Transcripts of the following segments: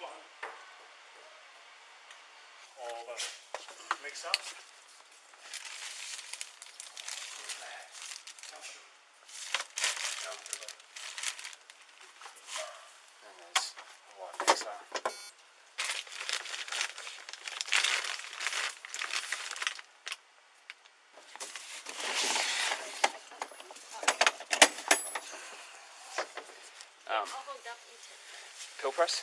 one. All the mix up. And there's one mixer. Um, I'll hold up each of pill press.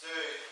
two.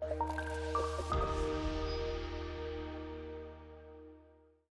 Thank